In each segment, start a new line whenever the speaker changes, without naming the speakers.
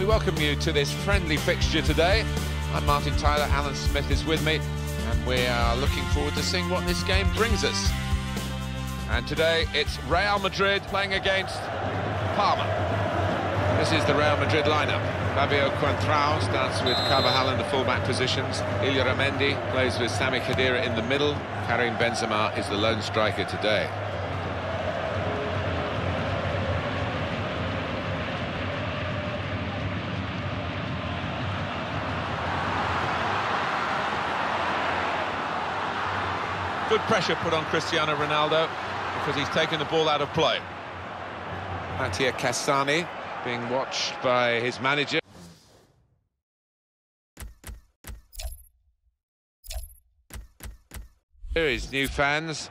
We welcome you to this friendly fixture today. I'm Martin Tyler, Alan Smith is with me, and we are looking forward to seeing what this game brings us. And today it's Real Madrid playing against Parma. This is the Real Madrid lineup. Fabio Coentrao starts with Carvajal in the fullback positions. Illarramendi plays with Sami Khedira in the middle. Karim Benzema is the lone striker today. Good pressure put on Cristiano Ronaldo because he's taken the ball out of play. Mattia Cassani being watched by his manager. Here is new fans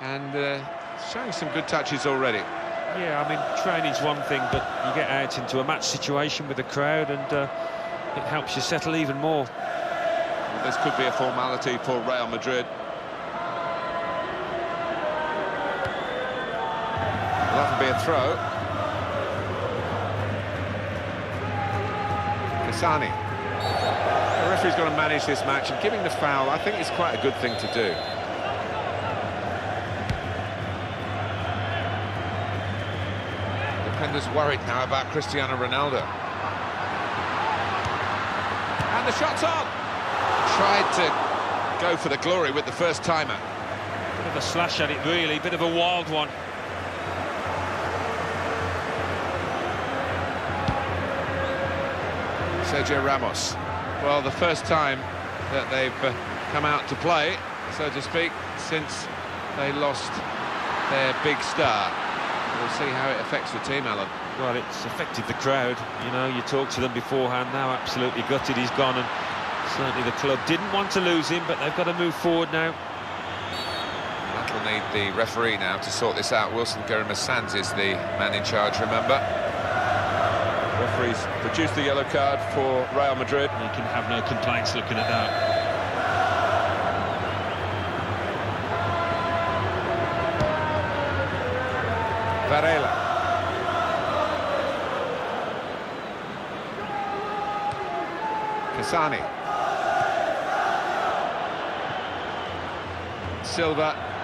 and uh, showing some good touches already.
Yeah, I mean, training's one thing, but you get out into a match situation with the crowd and uh, it helps you settle even more.
This could be a formality for Real Madrid. A throw. Cassani. The referee's got to manage this match, and giving the foul, I think, is quite a good thing to do. Defenders worried now about Cristiano Ronaldo. And the shot's on! Tried to go for the glory with the first timer.
Bit of a slash at it, really, bit of a wild one.
Sergio Ramos. Well, the first time that they've uh, come out to play, so to speak, since they lost their big star. We'll see how it affects the team, Alan.
Well, it's affected the crowd. You know, you talked to them beforehand, now absolutely gutted he's gone, and certainly the club didn't want to lose him, but they've got to move forward now.
That'll need the referee now to sort this out. Wilson Garimer-Sanz is the man in charge, remember? Referees produced the yellow card for Real Madrid.
You can have no complaints looking at that.
Varela. Cassani. Silva.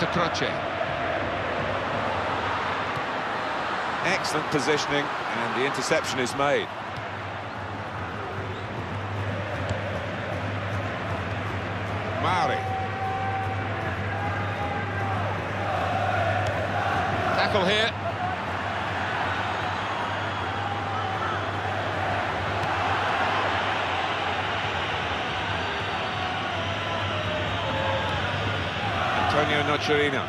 Santacroce. Excellent positioning, and the interception is made. Mauri. Tackle here. Antonio Nocerino.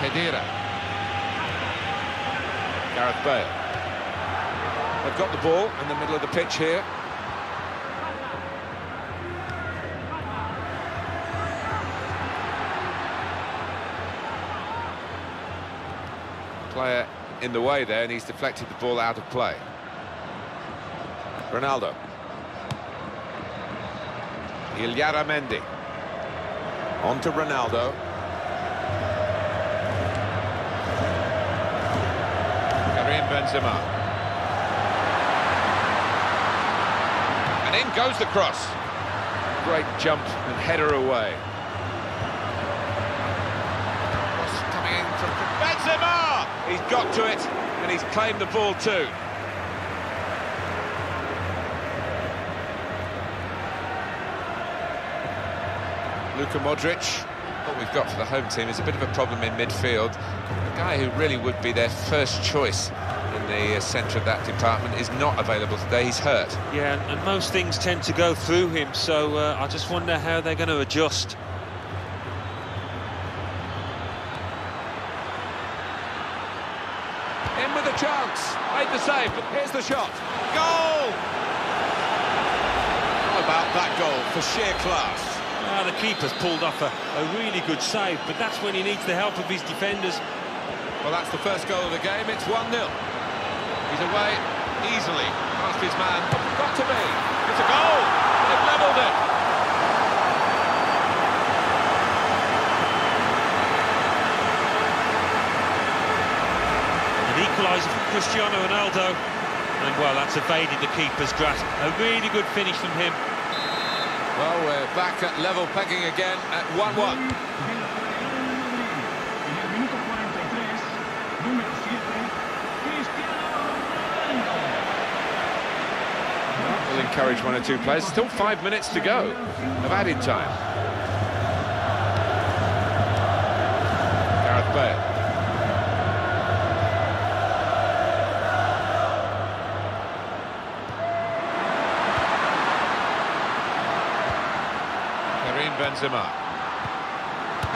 Khedira. Gareth Bale. They've got the ball in the middle of the pitch here. Player in the way there, and he's deflected the ball out of play. Ronaldo. Illarramendi. On to Ronaldo. Karim Benzema. And in goes the cross. Great jump and header away. Coming in from Benzema! He's got to it, and he's claimed the ball too. Luka Modric. What we've got for the home team is a bit of a problem in midfield. The guy who really would be their first choice in the uh, centre of that department is not available today. He's hurt.
Yeah, and, and most things tend to go through him, so uh, I just wonder how they're going to adjust.
In with a chance. Made the save, but here's the shot. Goal! How about that goal for sheer class?
The keeper's pulled off a, a really good save, but that's when he needs the help of his defenders.
Well, that's the first goal of the game. It's 1-0. He's away easily past his man. Got to be. It's a goal. They've levelled it.
An equaliser for Cristiano Ronaldo. And, well, that's evaded the keeper's grasp. A really good finish from him.
Well, we're back at level pegging again at 1-1. will encourage one or two players. Still five minutes to go of added time. Gareth Bale. Benzema.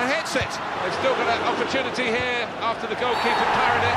And hits it. They've still got an opportunity here after the goalkeeper parried it.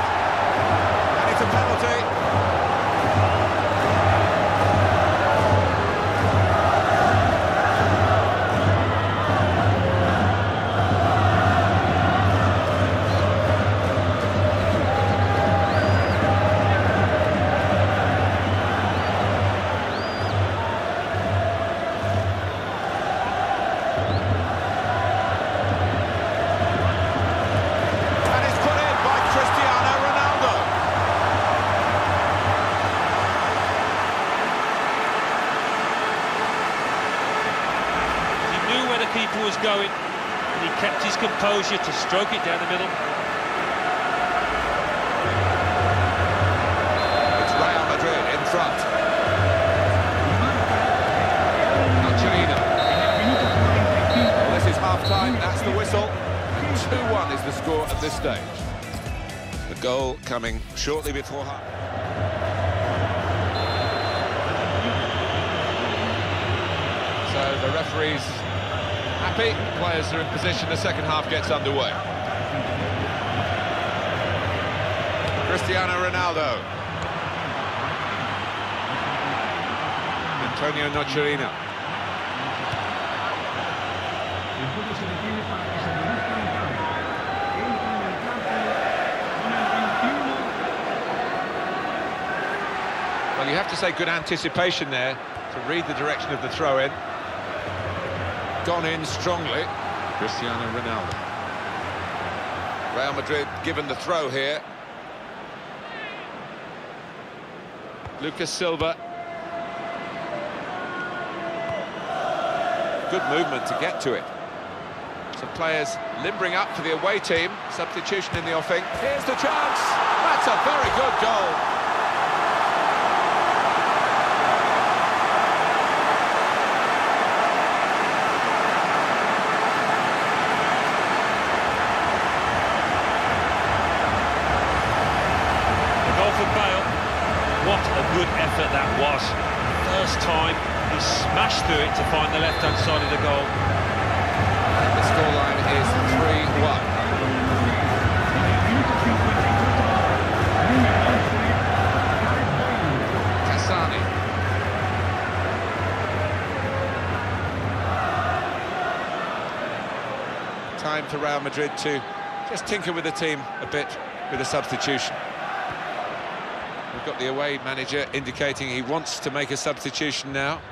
Composure to stroke it down the middle.
It's Real Madrid in front. Well, this is half-time, that's the whistle. 2-1 is the score at this stage. The goal coming shortly before half. So the referees happy. Players are in position. The second half gets underway. Cristiano Ronaldo. Antonio Nocerino. Well, you have to say good anticipation there to read the direction of the throw-in gone in strongly. Cristiano Ronaldo. Real Madrid given the throw here. Lucas Silva. Good movement to get to it. Some players limbering up for the away team. Substitution in the offing. Here's the chance. That's a very good goal.
What a good effort that was. First time, he smashed through it to find the left-hand side of the goal.
The scoreline is 3-1. Cassani. Time for Real Madrid to just tinker with the team a bit with a substitution. We've got the away manager indicating he wants to make a substitution now.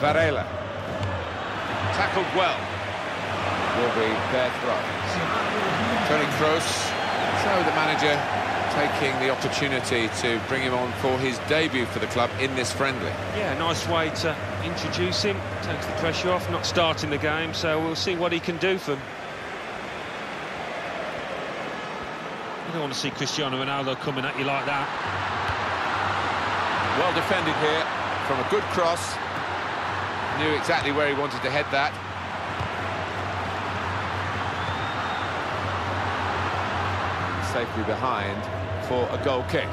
Varela. Tackled well. Will be their throw. Toni Kroos. So the manager taking the opportunity to bring him on for his debut for the club in this friendly.
Yeah, nice way to introduce him, takes the pressure off, not starting the game, so we'll see what he can do for them. You don't want to see Cristiano Ronaldo coming at you like that.
Well defended here from a good cross. Knew exactly where he wanted to head that. Safely behind for a goal kick.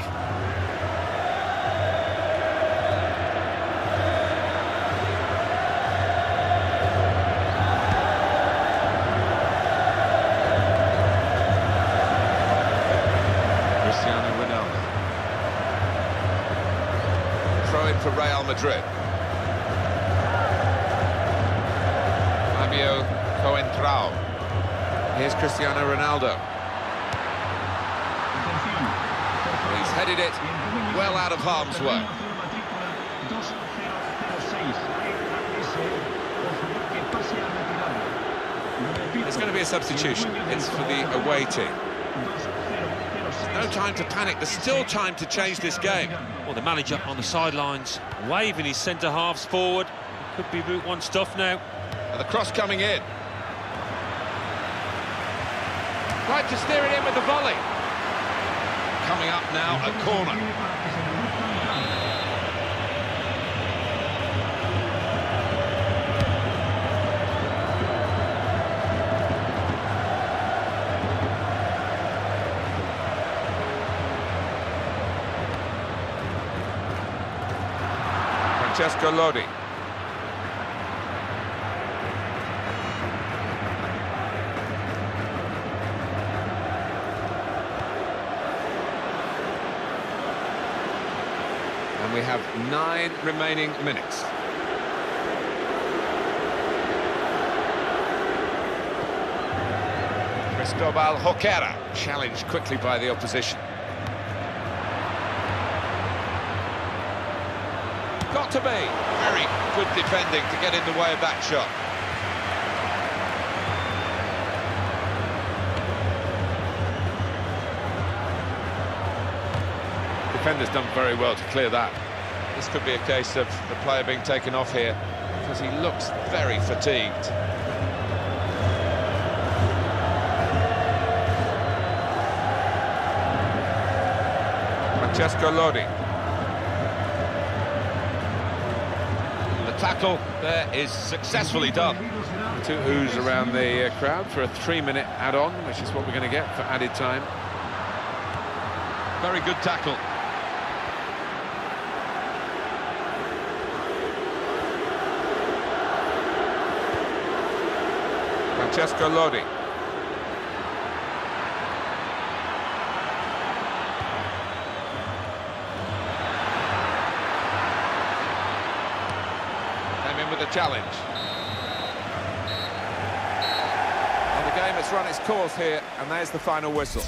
Cristiano Ronaldo. Throw in for Real Madrid. Fabio Coentrao. Here's Cristiano Ronaldo. He's headed it well out of harm's way.
It's going to be a substitution. It's for the away team.
No time to panic. There's still time to change this game.
Well, the manager on the sidelines waving his centre halves forward. Could be Route 1 stuff now.
And the cross coming in. Right to steer it in with the volley. Coming up now, a corner. Francesco Lodi. We have nine remaining minutes. Cristobal Jorquera challenged quickly by the opposition. Got to be. Very good defending to get in the way of that shot. Defender's done very well to clear that. This could be a case of the player being taken off here because he looks very fatigued. Francesco Lodi. The tackle there is successfully done. Two oohs around the uh, crowd for a three-minute add-on, which is what we're going to get for added time. Very good tackle. Francesco Lodi. Came in with a challenge. Well, the game has run its course here, and there's the final whistle.